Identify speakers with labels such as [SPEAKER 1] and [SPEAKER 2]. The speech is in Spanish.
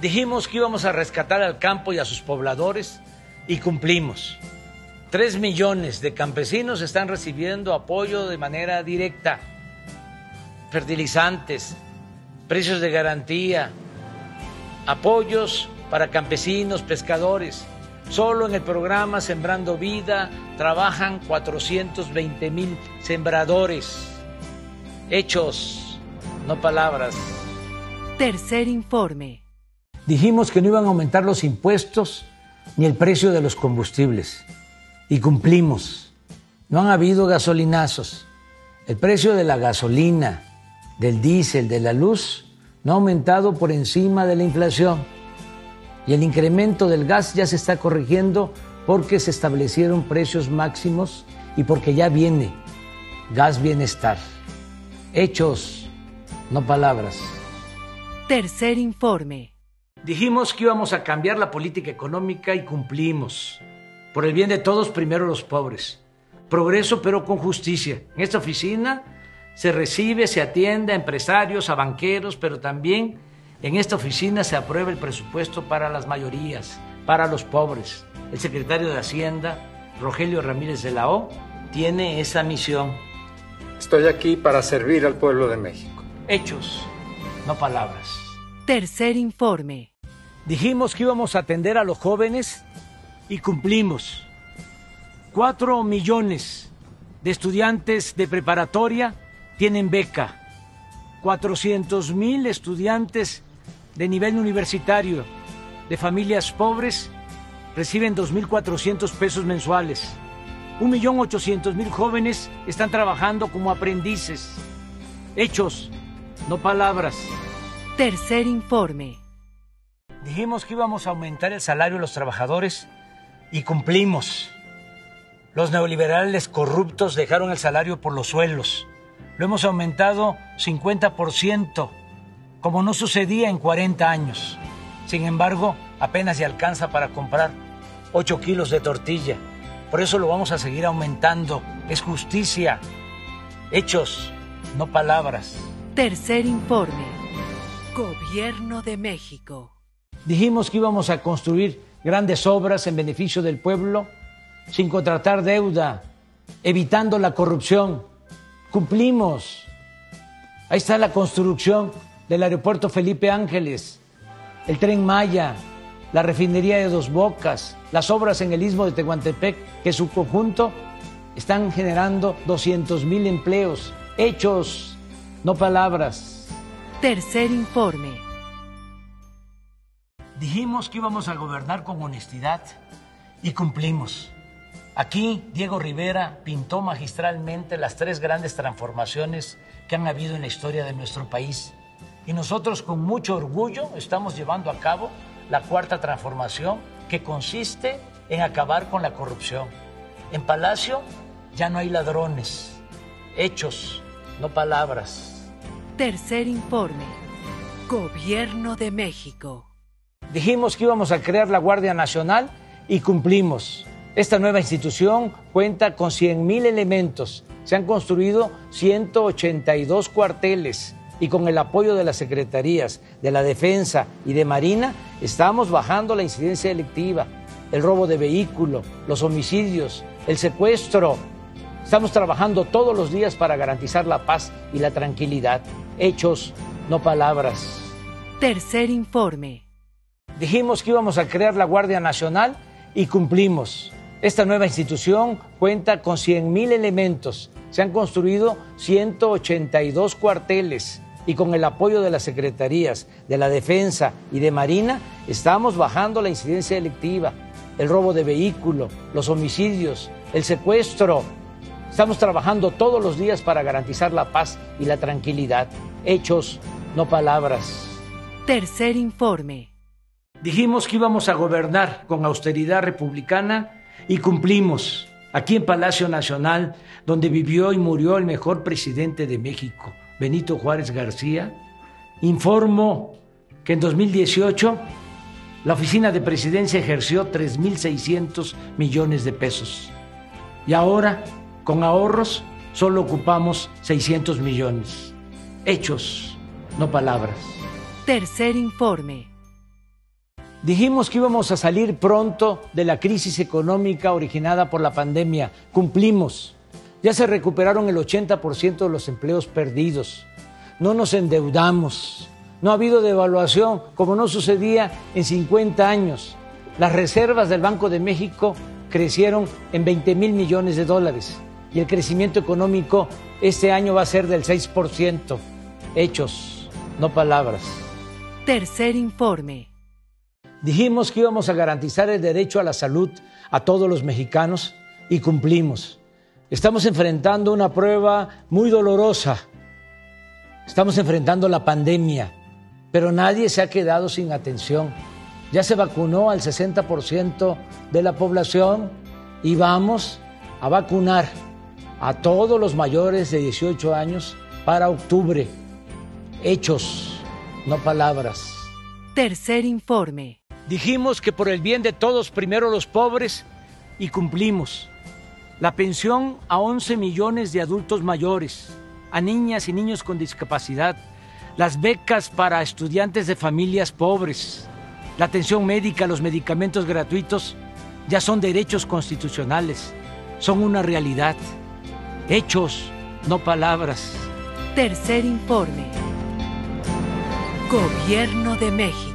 [SPEAKER 1] Dijimos que íbamos a rescatar al campo y a sus pobladores y cumplimos. Tres millones de campesinos están recibiendo apoyo de manera directa. Fertilizantes, precios de garantía, apoyos para campesinos, pescadores. Solo en el programa Sembrando Vida trabajan 420 mil sembradores. Hechos, no palabras.
[SPEAKER 2] Tercer informe.
[SPEAKER 1] Dijimos que no iban a aumentar los impuestos ni el precio de los combustibles. Y cumplimos. No han habido gasolinazos. El precio de la gasolina, del diésel, de la luz, no ha aumentado por encima de la inflación. Y el incremento del gas ya se está corrigiendo porque se establecieron precios máximos y porque ya viene gas bienestar. Hechos, no palabras.
[SPEAKER 2] Tercer informe.
[SPEAKER 1] Dijimos que íbamos a cambiar la política económica y cumplimos. Por el bien de todos, primero los pobres. Progreso, pero con justicia. En esta oficina se recibe, se atiende a empresarios, a banqueros, pero también en esta oficina se aprueba el presupuesto para las mayorías, para los pobres. El secretario de Hacienda, Rogelio Ramírez de la O, tiene esa misión.
[SPEAKER 3] Estoy aquí para servir al pueblo de México.
[SPEAKER 1] Hechos, no palabras.
[SPEAKER 2] Tercer informe.
[SPEAKER 1] Dijimos que íbamos a atender a los jóvenes y cumplimos. Cuatro millones de estudiantes de preparatoria tienen beca. 400 mil estudiantes de nivel universitario de familias pobres reciben 2.400 pesos mensuales. 1.800.000 jóvenes están trabajando como aprendices. Hechos, no palabras.
[SPEAKER 2] Tercer informe.
[SPEAKER 1] Dijimos que íbamos a aumentar el salario de los trabajadores y cumplimos. Los neoliberales corruptos dejaron el salario por los suelos. Lo hemos aumentado 50%, como no sucedía en 40 años. Sin embargo, apenas se alcanza para comprar 8 kilos de tortilla. Por eso lo vamos a seguir aumentando. Es justicia. Hechos, no palabras.
[SPEAKER 2] Tercer informe. Gobierno de México.
[SPEAKER 1] Dijimos que íbamos a construir grandes obras en beneficio del pueblo sin contratar deuda, evitando la corrupción. Cumplimos. Ahí está la construcción del aeropuerto Felipe Ángeles, el tren Maya, la refinería de Dos Bocas, las obras en el istmo de Tehuantepec, que su conjunto están generando 200 mil empleos, hechos, no palabras.
[SPEAKER 2] Tercer informe.
[SPEAKER 1] Dijimos que íbamos a gobernar con honestidad y cumplimos. Aquí Diego Rivera pintó magistralmente las tres grandes transformaciones que han habido en la historia de nuestro país. Y nosotros con mucho orgullo estamos llevando a cabo la cuarta transformación que consiste en acabar con la corrupción. En Palacio ya no hay ladrones, hechos, no palabras.
[SPEAKER 2] Tercer informe. Gobierno de México.
[SPEAKER 1] Dijimos que íbamos a crear la Guardia Nacional y cumplimos. Esta nueva institución cuenta con 100.000 elementos. Se han construido 182 cuarteles y con el apoyo de las secretarías de la Defensa y de Marina estamos bajando la incidencia delictiva, el robo de vehículo, los homicidios, el secuestro. Estamos trabajando todos los días para garantizar la paz y la tranquilidad hechos, no palabras.
[SPEAKER 2] Tercer informe.
[SPEAKER 1] Dijimos que íbamos a crear la Guardia Nacional y cumplimos. Esta nueva institución cuenta con 100.000 elementos. Se han construido 182 cuarteles y con el apoyo de las secretarías de la Defensa y de Marina estamos bajando la incidencia delictiva, el robo de vehículo, los homicidios, el secuestro. Estamos trabajando todos los días para garantizar la paz y la tranquilidad hechos, no palabras.
[SPEAKER 2] Tercer informe.
[SPEAKER 1] Dijimos que íbamos a gobernar con austeridad republicana y cumplimos. Aquí en Palacio Nacional, donde vivió y murió el mejor presidente de México, Benito Juárez García, informo que en 2018 la oficina de presidencia ejerció 3.600 millones de pesos. Y ahora, con ahorros, solo ocupamos 600 millones hechos, no palabras.
[SPEAKER 2] Tercer informe.
[SPEAKER 1] Dijimos que íbamos a salir pronto de la crisis económica originada por la pandemia. Cumplimos. Ya se recuperaron el 80% de los empleos perdidos. No nos endeudamos. No ha habido devaluación como no sucedía en 50 años. Las reservas del Banco de México crecieron en 20 mil millones de dólares y el crecimiento económico este año va a ser del 6%. Hechos, no palabras.
[SPEAKER 2] Tercer informe.
[SPEAKER 1] Dijimos que íbamos a garantizar el derecho a la salud a todos los mexicanos y cumplimos. Estamos enfrentando una prueba muy dolorosa. Estamos enfrentando la pandemia, pero nadie se ha quedado sin atención. Ya se vacunó al 60% de la población y vamos a vacunar a todos los mayores de 18 años para octubre. Hechos, no palabras.
[SPEAKER 2] Tercer informe.
[SPEAKER 1] Dijimos que por el bien de todos, primero los pobres, y cumplimos. La pensión a 11 millones de adultos mayores, a niñas y niños con discapacidad, las becas para estudiantes de familias pobres, la atención médica, los medicamentos gratuitos, ya son derechos constitucionales, son una realidad. Hechos, no palabras.
[SPEAKER 2] Tercer informe. Gobierno de México.